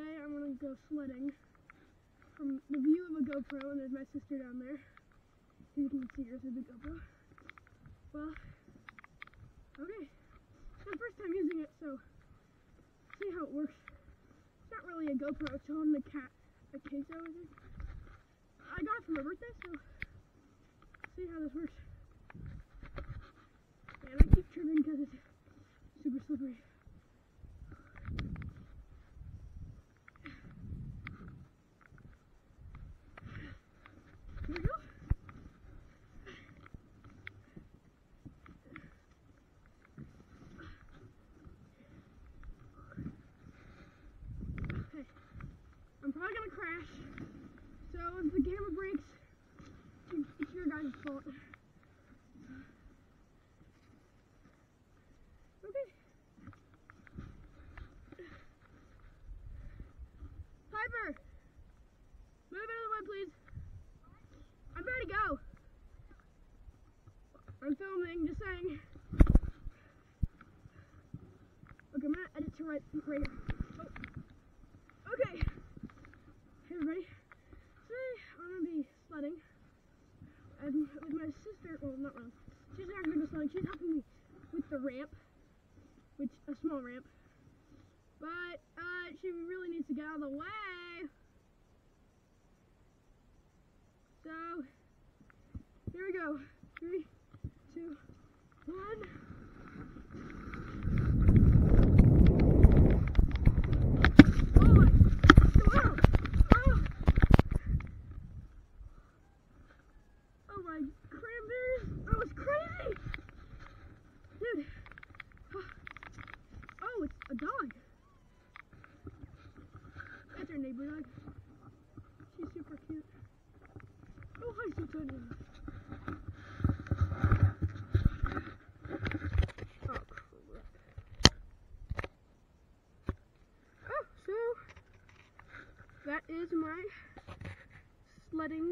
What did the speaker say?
today I'm gonna go sledding from the view of a GoPro, and there's my sister down there. You can see her through the GoPro. Well, okay. It's my first time using it, so see how it works. It's not really a GoPro, it's on the cat, AKASO. I got it for my birthday, so see how this works. And I keep trimming because it's super slippery. Here we go. Okay. I'm probably gonna crash. So if the camera breaks, it's your guys' fault. Okay. Piper! Move the way, please. I'm ready to go. I'm filming, just saying. Okay, I'm gonna edit to right, right here. Oh. Okay. Hey, everybody. Today, I'm gonna be sledding. With my sister, well, not really. She's not gonna go sledding. She's helping me with the ramp, which a small ramp. But uh, she really needs to get out of the way. So here we go. Three, two, one. Oh my! Wow! Oh! Oh my cranberries! That was crazy! Dude! Oh, it's a dog! Dog. She's super cute. Oh, hi, Sultana. Oh. Oh, that is my sledding